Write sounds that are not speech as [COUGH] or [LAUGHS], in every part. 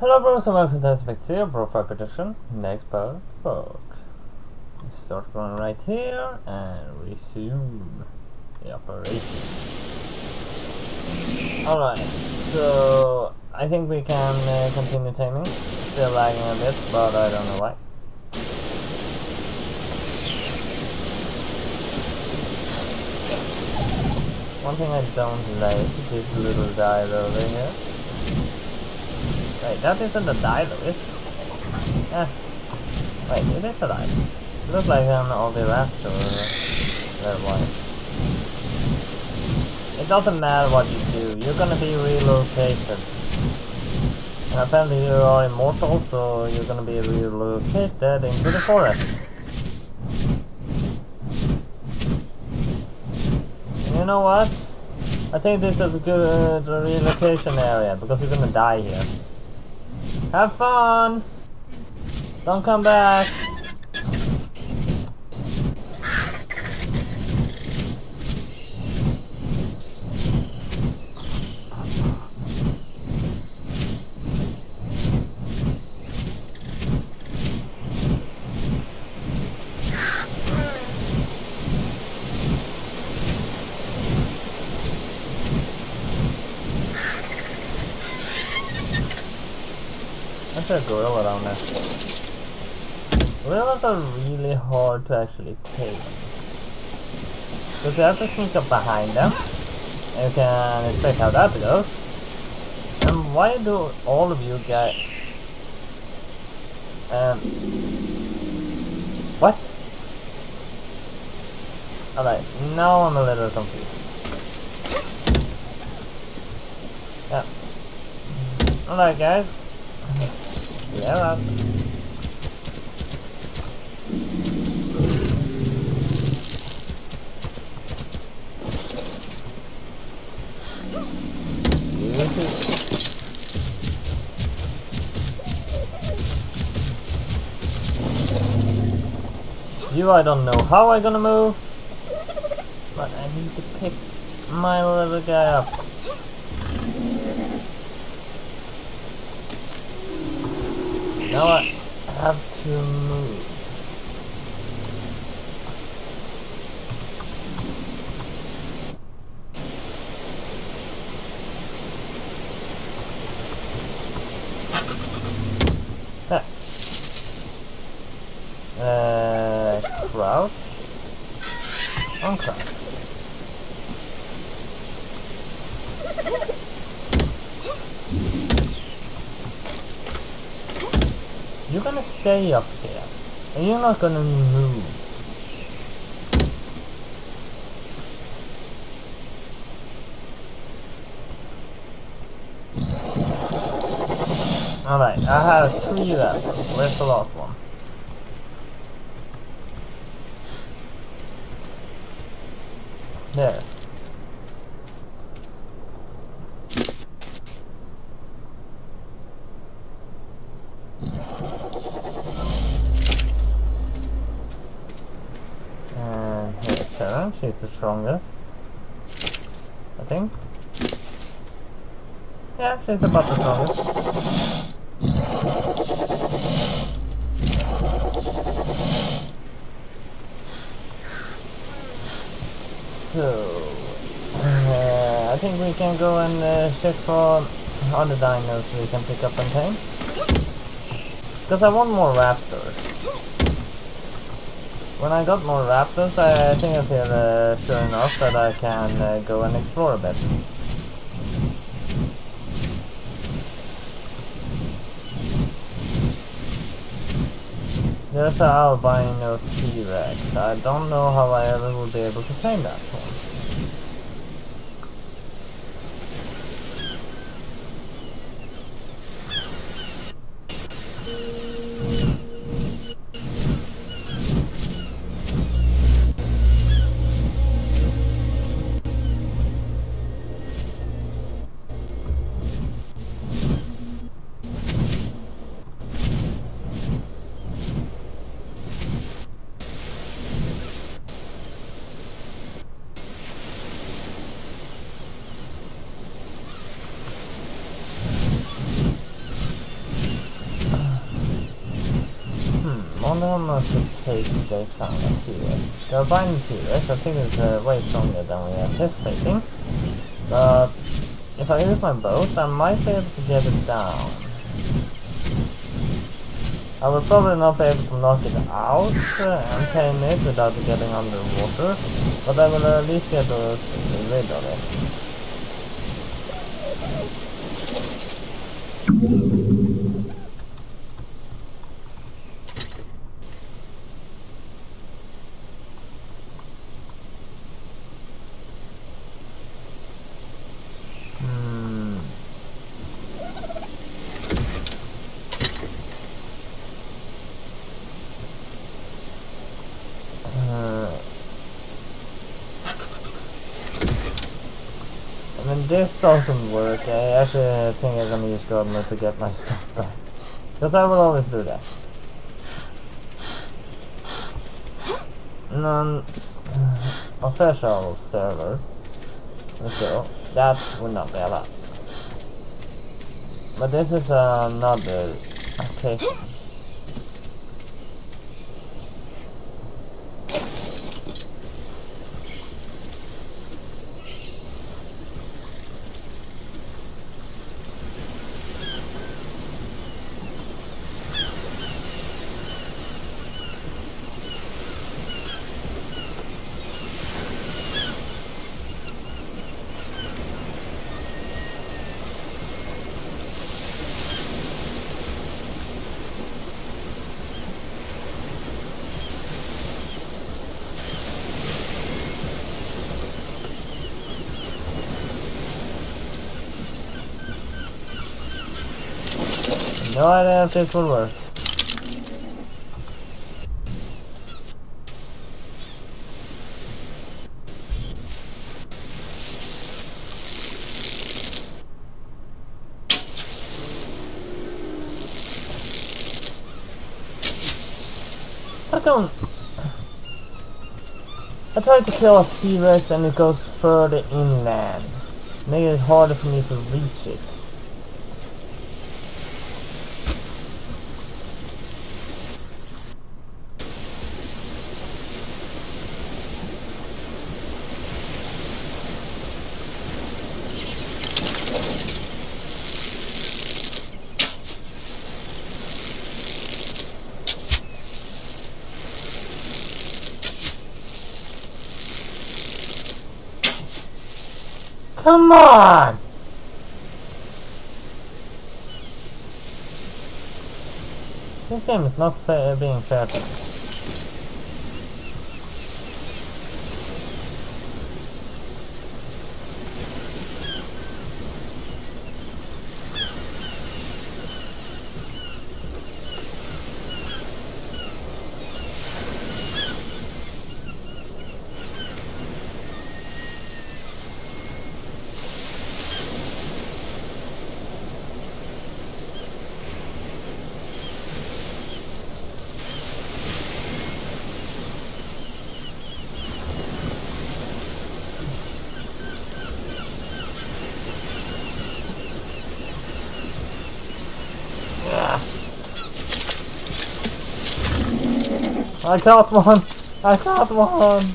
Hello bros and welcome to Aspect Zero Profile Petition, next part book. Start going right here and resume the operation. Alright, so I think we can uh, continue taming. Still lagging a bit, but I don't know why. One thing I don't like is this little dial over here. Wait, that isn't a dilo, is it? Yeah. Wait, it is a dilo. It looks like an Oviraptor. Red one. It doesn't matter what you do, you're gonna be relocated. And apparently you are immortal, so you're gonna be relocated into the forest. You know what? I think this is a good relocation area because you're gonna die here. Have fun! Don't come back! A gorilla down there. Gorillas are really hard to actually tame. Because you have to sneak up behind them. You can expect how that goes. And why do all of you guys... Um... What? Alright, now I'm a little confused. Yeah. Alright guys, yeah. You, I don't know how I'm gonna move, but I need to pick my little guy up. Now I have to move. Uh, crouch. Uncrouch. You're gonna stay up here. And you're not gonna move. Alright, I have three left. Where's the last one? There. And here's Sharon, she's the strongest. I think. She's about the strongest. So, uh, I think we can go and uh, check for other dinos we can pick up and tame. Because I want more raptors. When I got more raptors, I, I think I feel uh, sure enough that I can uh, go and explore a bit. There's an albino T-Rex. I don't know how I ever will be able to tame that one. They found a buying T-Rex, I think it's uh, way stronger than we were anticipating. But if I use my boat, I might be able to get it down. I will probably not be able to knock it out uh, and tame it without getting underwater, but I will at least get rid of it. Hmm. Uh, I mean, this doesn't work. I actually think I'm gonna use Gardener to get my [LAUGHS] stuff back. Because I will always do that. Non [SIGHS] official server. Let's. That would not be allowed. But this is another occasion. No idea if this will work. How? I tried to kill a T-Rex and it goes further inland. Making it harder for me to reach it. Come on! This game is not being fair to me. Yeah. I caught one! I caught one!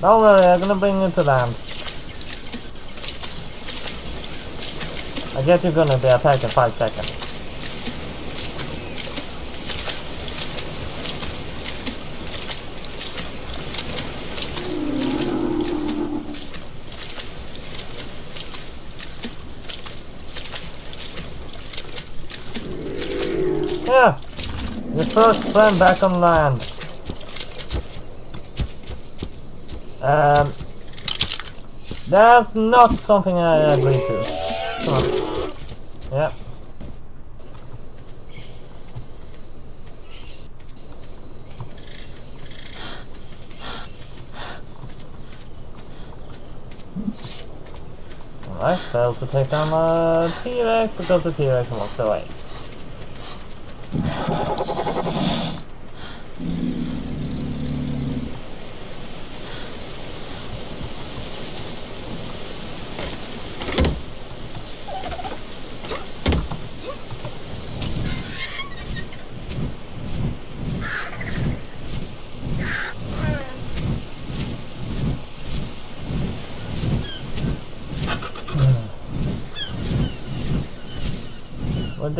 Don't worry, I'm gonna bring you to land. I guess you're gonna be attacked in 5 seconds. Yeah! Your friend back on land. Um, that's not something I agree to. Come on. Yeah. Alright, failed to take down my T-Rex because the T-Rex walks away.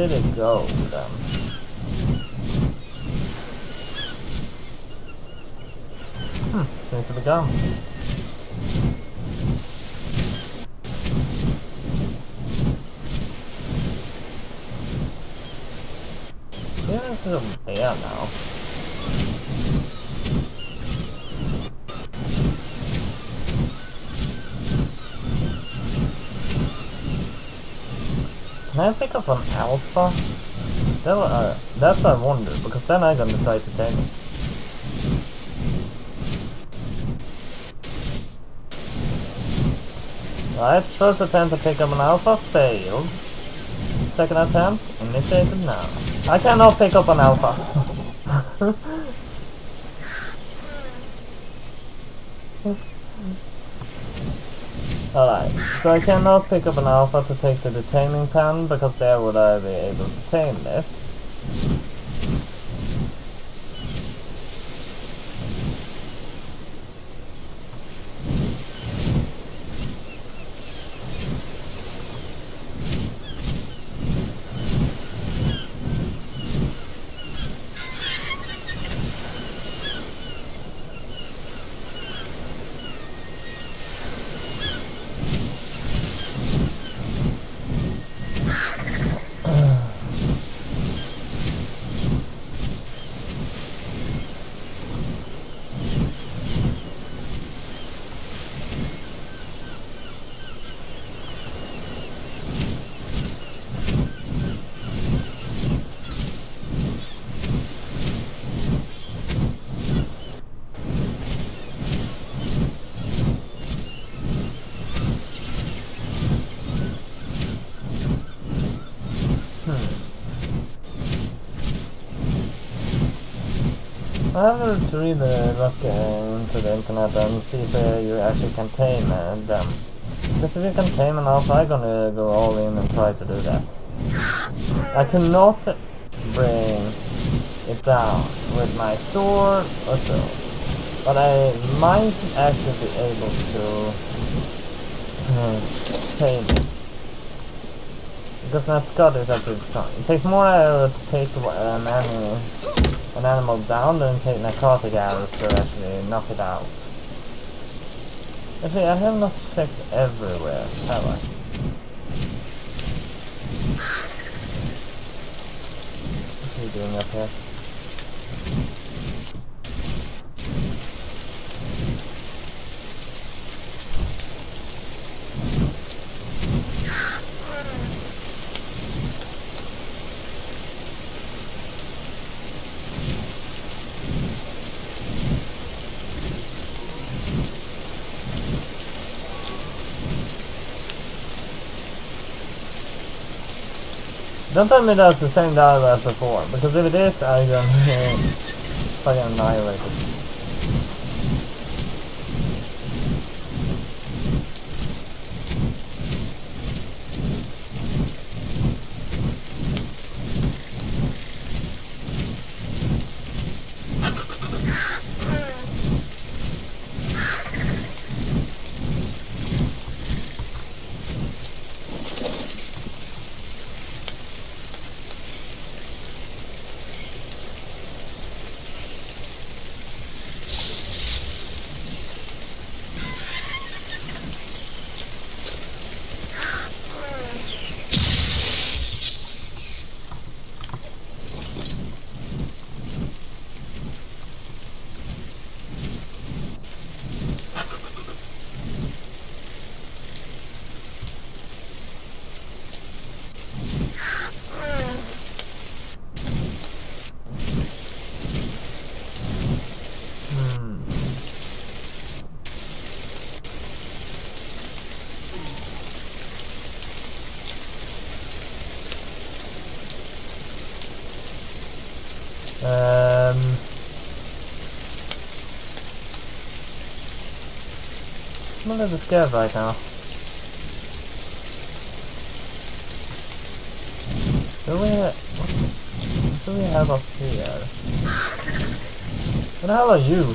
Did it go then? Hmm, seems to be gone. Yeah, it's over there now. Can I pick up an alpha? That, uh, that's I wonder, because then I'm gonna try to it. Right, first attempt to pick up an alpha failed. Second attempt, initiated now. I cannot pick up an alpha. [LAUGHS] Alright, so I cannot pick up an alpha to take the taming pen because there would I be able to tame it. I have to really look uh, into the internet and see if uh, you actually can tame uh, them. Because if you can tame an alpha, I'm gonna go all in and try to do that. I cannot bring it down with my sword or so. But I might actually be able to uh, tame it. Because my god is actually strong. It takes more arrow to take an enemy an animal down than take narcotic arrows to actually knock it out. Actually, I have not checked everywhere, have I? What are you doing up here? Don't tell me that's the same dialogue as before, because if it is, I'm gonna [LAUGHS] fucking annihilate it. Hmm. Um. A little scared right now. Do we, what do we have up here? What the hell are you?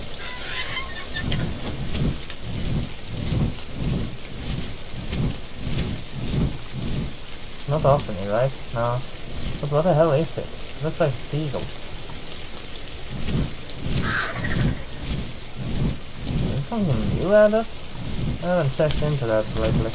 Not often, right? No. But what the hell is it? It looks like a seagull. Is something new added? I haven't checked into that lately.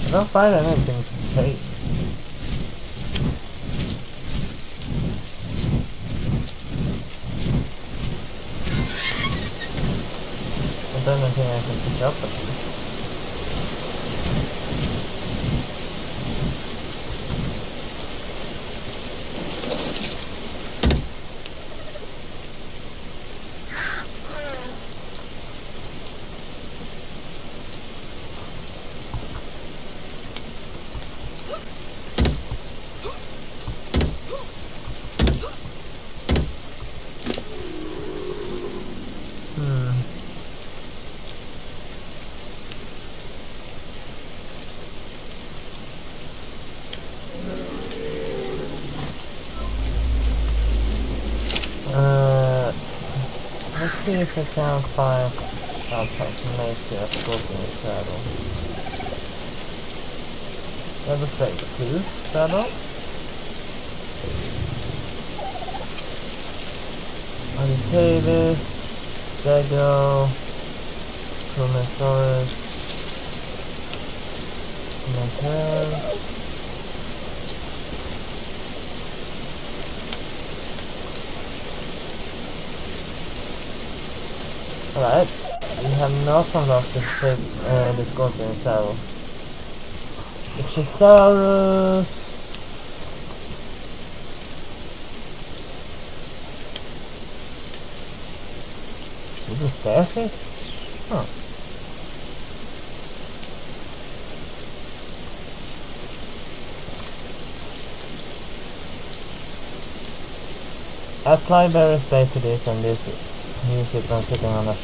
I don't find anything to take. I don't think I can pick up Uh, let's see if I can find outside to make a scorpion was like two shadow. Agitatus, Stego, Chromosaurus, Mentel. Alright, we have not unlocked the, shape, uh, the Scorpion Saddle. Ichthyosaurus. Is this staircase? Huh. Apply various bait to this and this it when sitting on a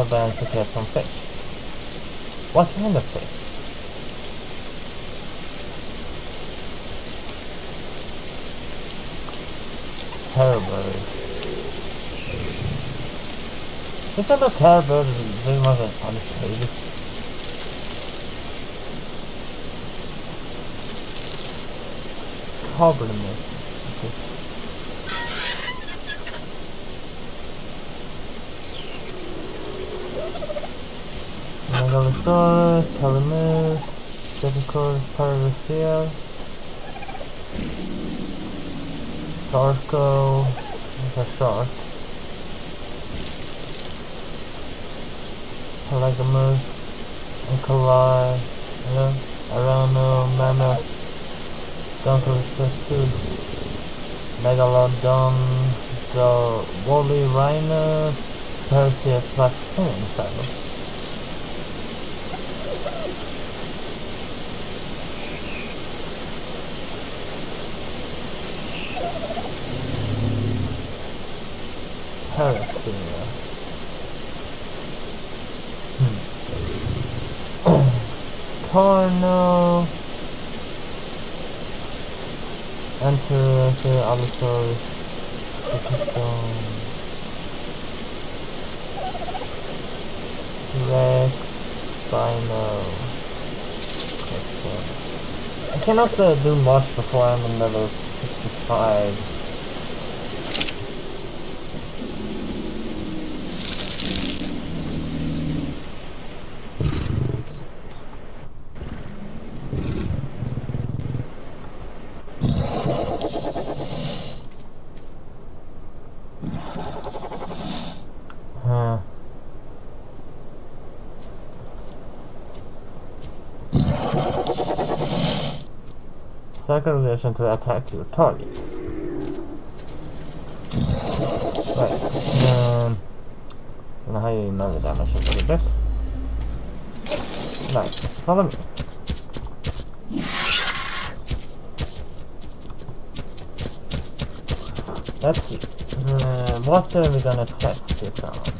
or bench to catch some fish. What kind of fish? Terrible. Isn't the terrible very much on the page? Problem is this Megalosaurus, Calamus, Stegosaurus, Paragraphiel, Sarco, is a shark, Pelagornis, Ankylai, hello, Arano, Mammoth, Dunkleosteus, Megalodon, the woolly rhino, Persia platform, Carno. Enter Allosaurus. Pterodon. Rex. Spino. I cannot uh, do much before I'm on level 65. Huh. Segregation to attack your target. Right. Um, den här är ju melee damage a little bit. Nice. Follow me. Let's see. Uh, what are we gonna test this on?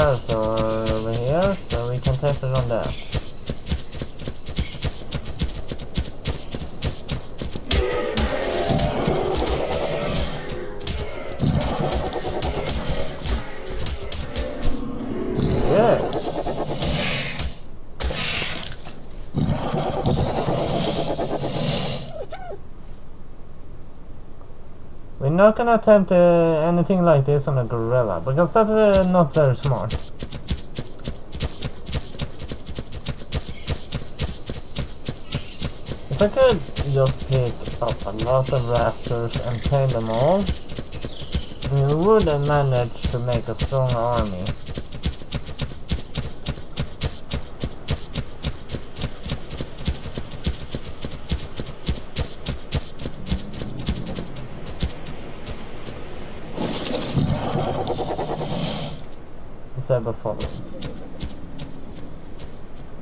Parasaur over here, so we can test it on that. Not gonna attempt uh, anything like this on a gorilla, because that's uh, not very smart. If I could just pick up a lot of raptors and tame them all, we would have managed to make a strong army. Server follow.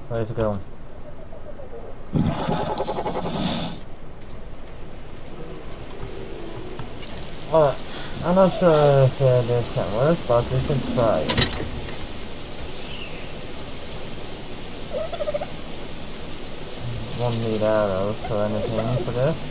Where's it going? Alright, I'm not sure if uh, this can work, but we can try. Won't need arrows or anything for this.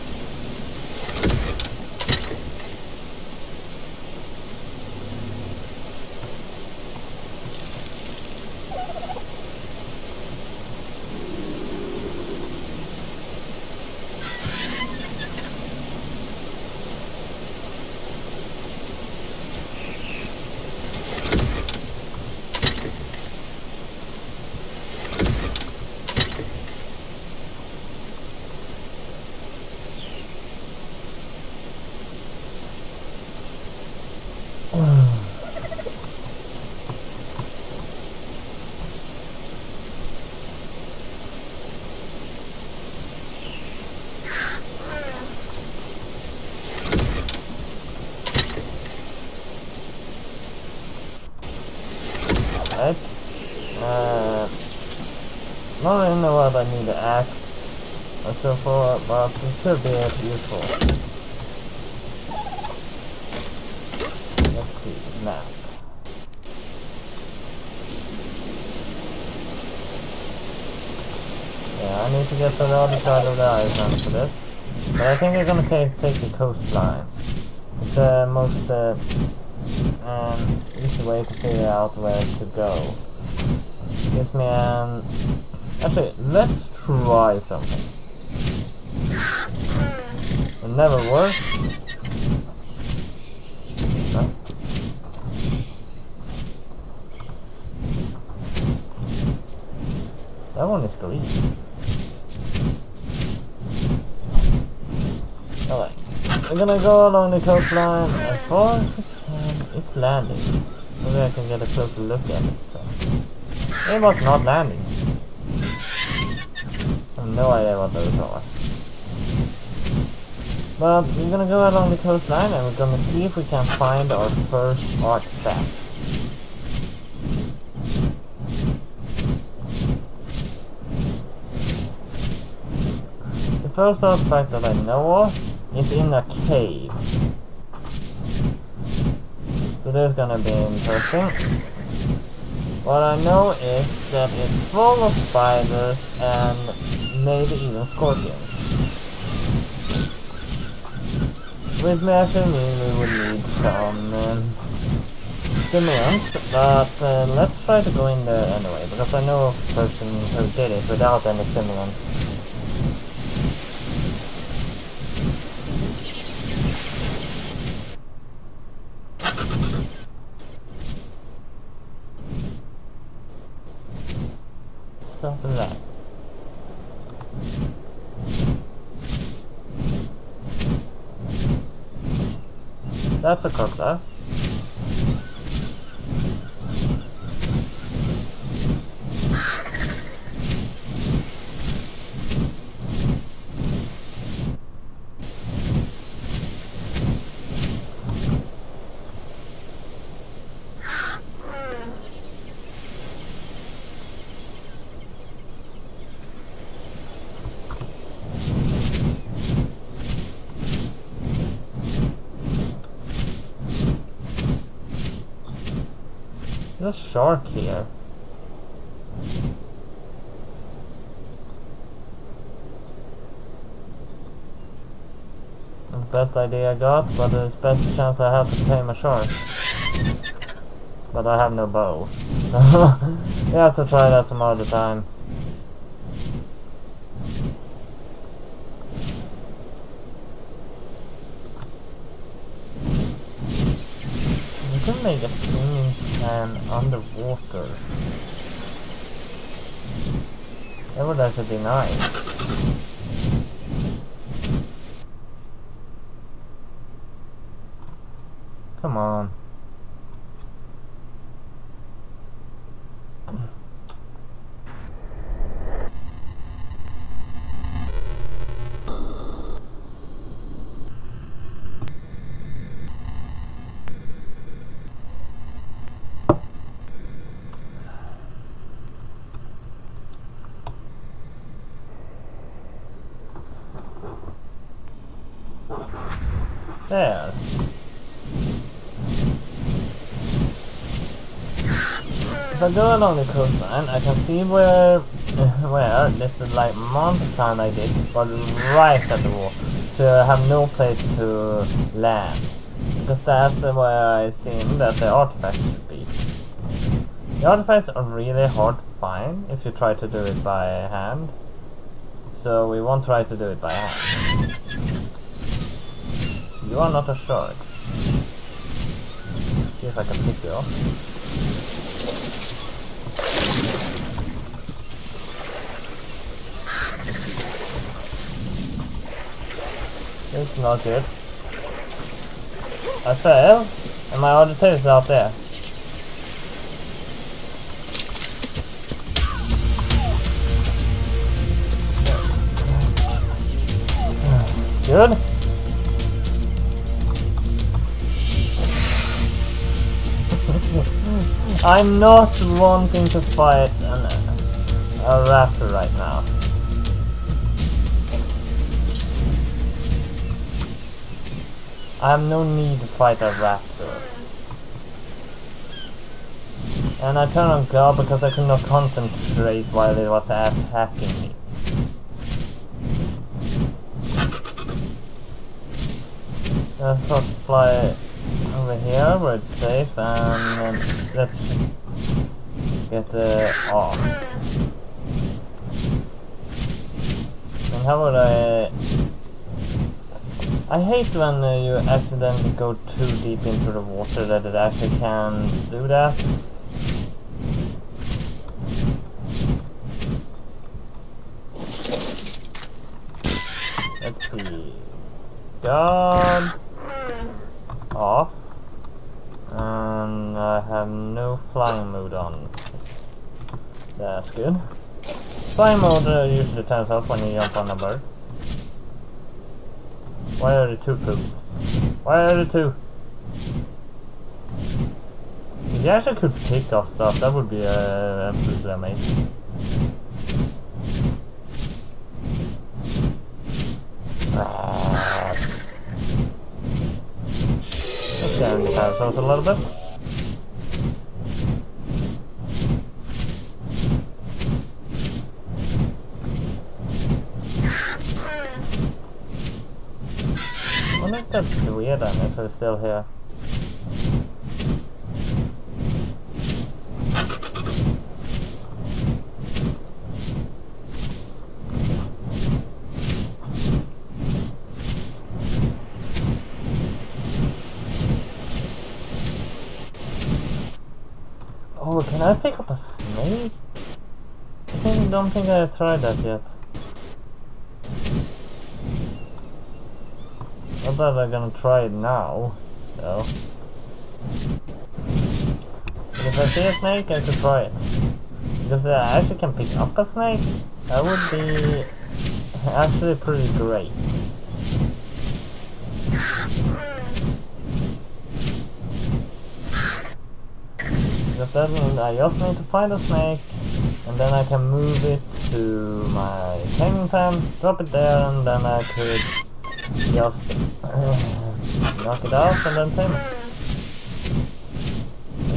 I need an axe or so forth, but it could be useful. Let's see, map. Yeah, I need to get to the other side of the island for this. But I think we're gonna take, take the coastline. It's the most uh, um, easy way to figure out where to go. Gives me an Actually, let's try something. It never worked. That one is green. Alright. We're gonna go along the coastline as far as we can. It's landing. Maybe I can get a closer look at it. So. It was not landing no idea what those are. But we're gonna go along the coastline and we're gonna see if we can find our first artifact. The first artifact that I know of is in a cave. So there's gonna be interesting. What I know is that it's full of spiders and maybe even scorpions. May actually mean we would need some um, stimulants, but uh, let's try to go in there anyway, because I know a person who did it without any stimulants. A shark here. The best idea I got, but it's best chance I have to tame a shark. But I have no bow. So [LAUGHS] you have to try that some other time. You can make a swimming pan underwater. That would actually be nice. Come on. There. If I go along the coastline, I can see where [LAUGHS] where this is like mountain I did, but right at the wall. So I have no place to land. Because that's where I seen that the artifacts should be. The artifacts are really hard to find if you try to do it by hand. So we won't try to do it by hand. You are not a shark. See if I can pick you up. It's not good. I fail, and my other is out there. Good. I'm not wanting to fight an, a raptor right now. I have no need to fight a raptor. And I turned on guard because I could not concentrate while it was attacking me. Let's just fly over here where it's safe and let's get the off. And how would I... I hate when uh, you accidentally go too deep into the water that it actually can do that. Let's see. God off. And I have no flying mode on. That's good. Flying mode uh, usually turns off when you jump on a bird. Why are the two poops? Why are the two? If you actually could pick off stuff, that would be uh, absolutely amazing. Let's go into ourselves a little bit. I wonder if that's weird then, if we're still here. Oh, can I pick up a snake? I think, don't think I have tried that yet. That I'm gonna try it now, though. But if I see a snake, I could try it. Because uh, I actually can pick up a snake, that would be actually pretty great. That means I just need to find a snake, and then I can move it to my taming pan, drop it there, and then I could just uh, knock it out and then tame it.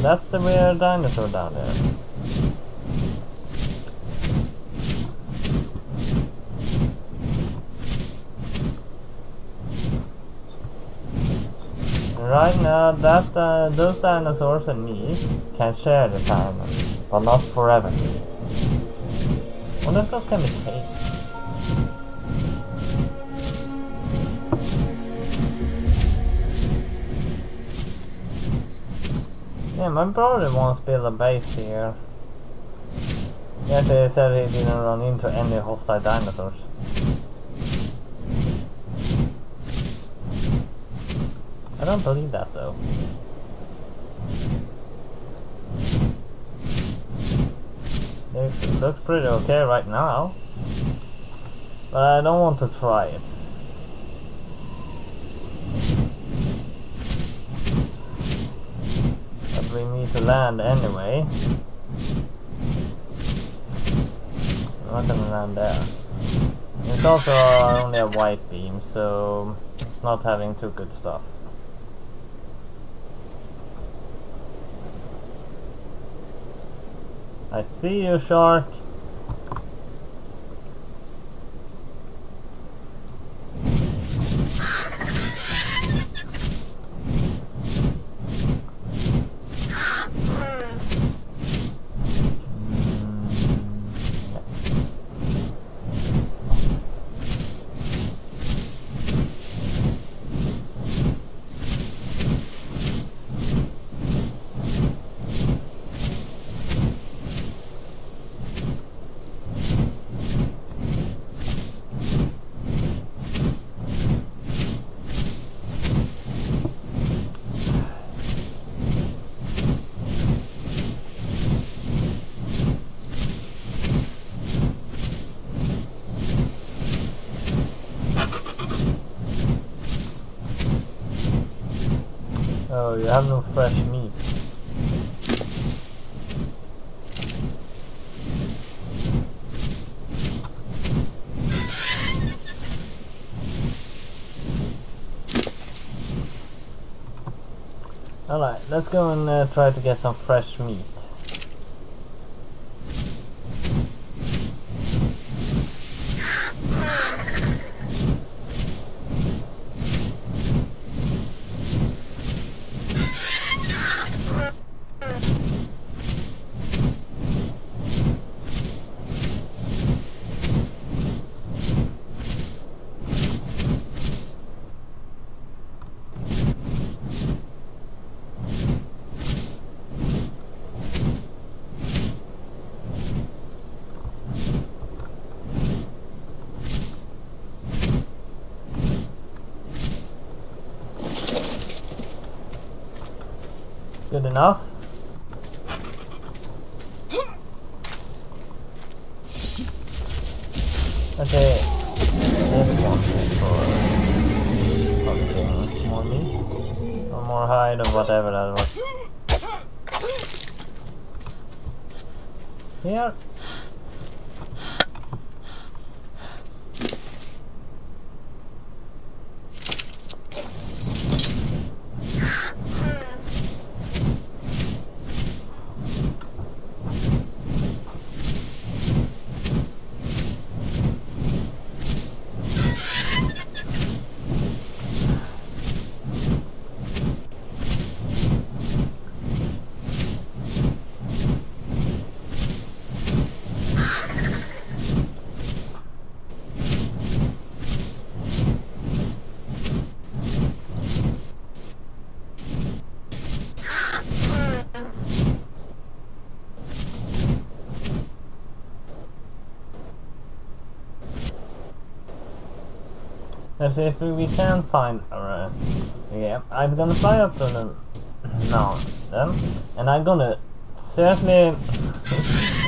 That's the rare dinosaur down there. Right now, that uh, those dinosaurs and me can share this island, but not forever. Wonder if those can be tamed. Yeah, my brother wants to build a base here. Yet he said he didn't run into any hostile dinosaurs. I don't believe that though. It looks pretty okay right now. But I don't want to try it. But we to land anyway. I'm not gonna land there. It's also only a white beam, so not having too good stuff. I see you, shark. Oh, you have no fresh meat. Alright, let's go and uh, try to get some fresh meat. Good enough. Okay, this one is for cooking more meat or more hide or whatever that was. Here. Let's see if we can find uh, yeah, I'm gonna fly up to them now mountain and I'm gonna certainly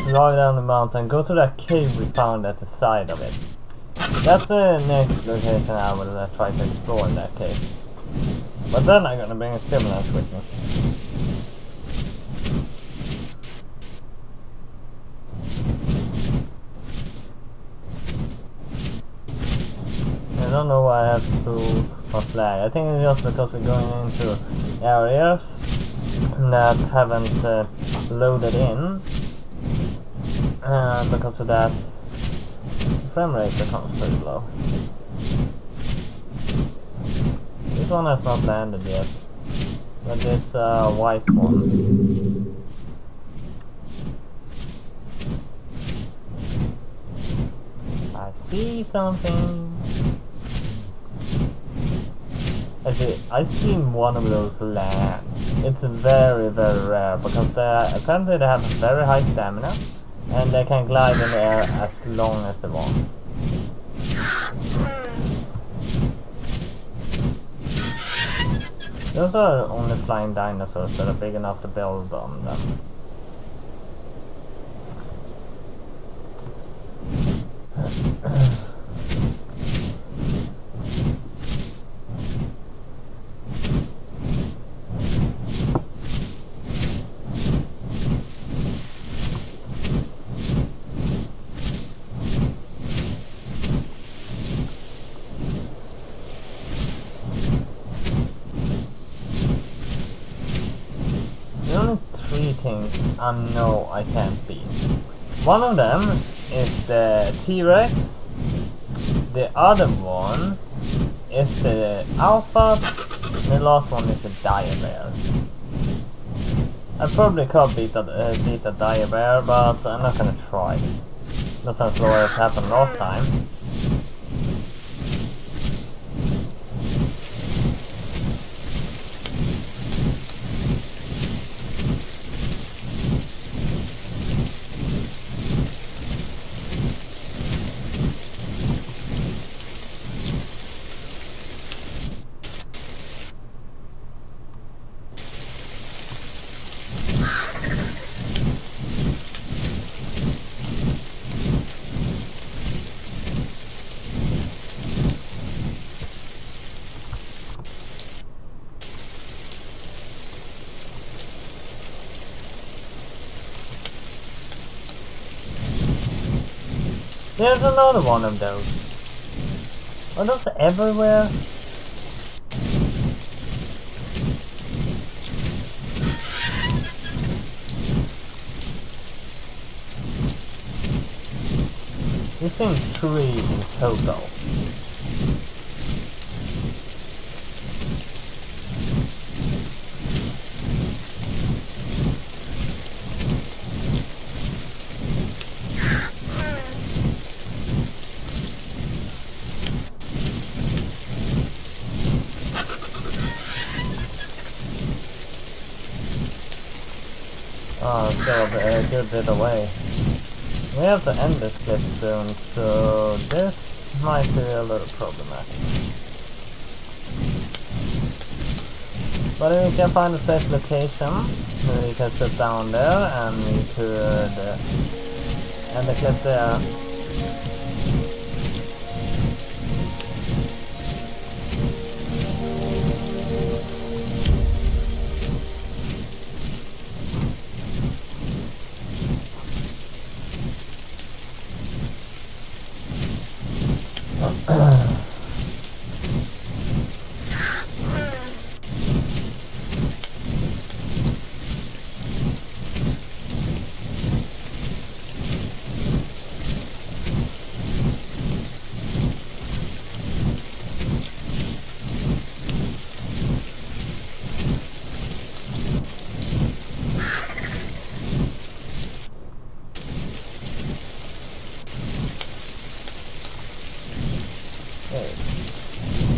slide down the mountain, go to that cave we found at the side of it. That's the next location I will uh, try to explore in that cave. But then I'm gonna bring a stimulus with me. Don't know why I have to flag. I think it's just because we're going into areas that haven't uh, loaded in. And because of that, frame rate becomes pretty low. This one has not landed yet, but it's a white one. I see something. Actually, I seen one of those land. It's very, very rare because they apparently they have very high stamina and they can glide in the air as long as they want. Those are only flying dinosaurs that are big enough to build on them. The only three things I can't beat. One of them is the T-Rex. The other one is the Alpha. The last one is the Dire Bear. I probably could beat the, uh, beat the Dire Bear, but I'm not gonna try. Doesn't slow it happened last time. There's another one of those. Are those everywhere? This think three in total. Oh, good bit away. We have to end this clip soon, so this might be a little problematic. But if we can find a safe location, we can sit down there and we could uh, end the clip there. Okay.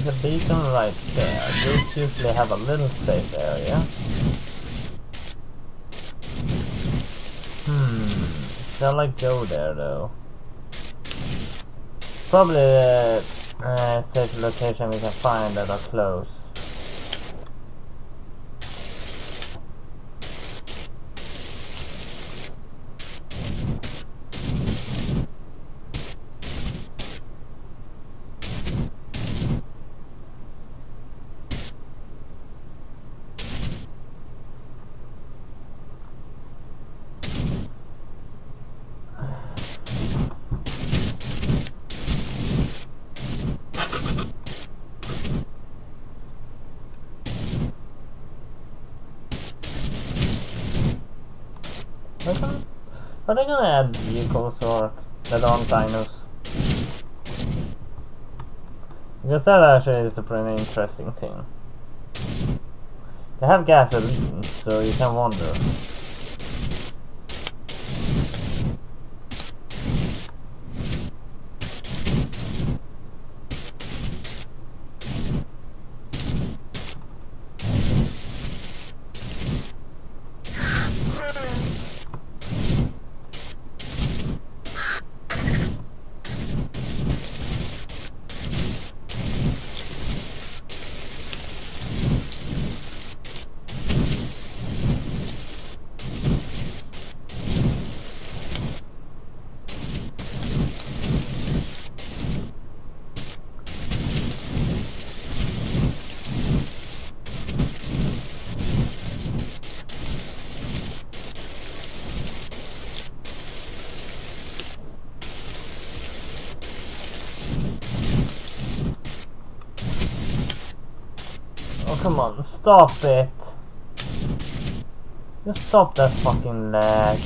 The beacon right usually have a little safe area. Hmm. Shall I go there though? Probably the uh, safe location we can find that are close. Are they gonna, add vehicles or that aren't dinos? Because that actually is a pretty interesting thing. They have gasoline, so you can wonder. Oh, come on, stop it. Just stop that fucking lag.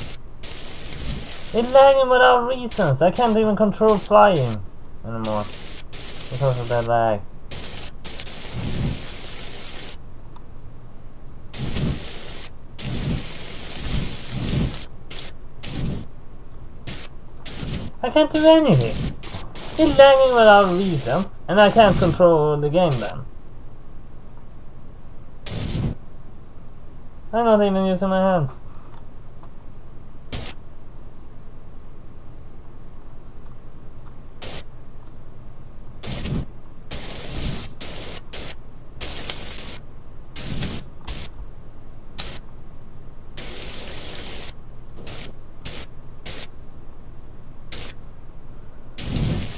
It's lagging without reasons. I can't even control flying anymore because of that lag. I can't do anything. It's lagging without reason, and I can't control the game then. I'm not even using my hands.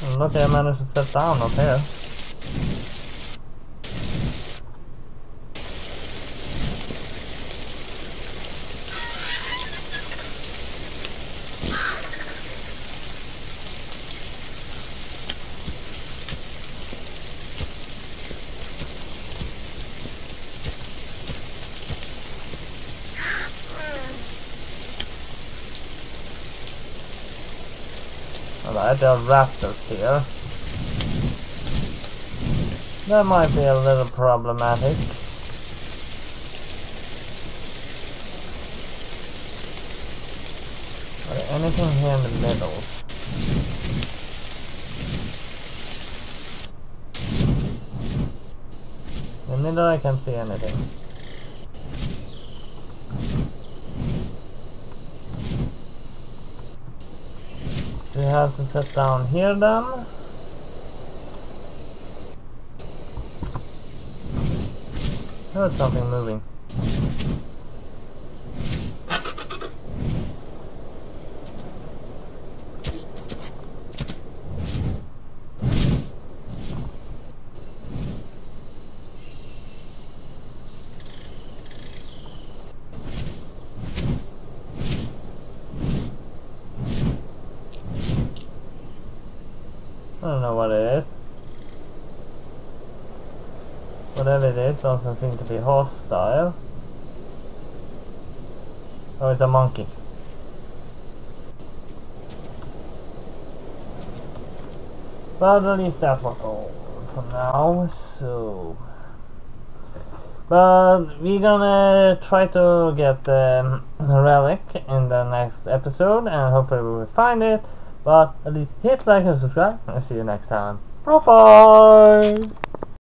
And Look, I managed to set down up here. Alright, there are raptors here. That might be a little problematic. Anything here in the middle? In the middle I can't see anything. We have to set down here then. There's something moving. I don't know what it is. Whatever it is doesn't seem to be hostile. Oh, it's a monkey. But at least that's what's all for now, so... But we're gonna try to get um, the relic in the next episode and hopefully we will find it. But at least hit like and subscribe and see you next time. Bye!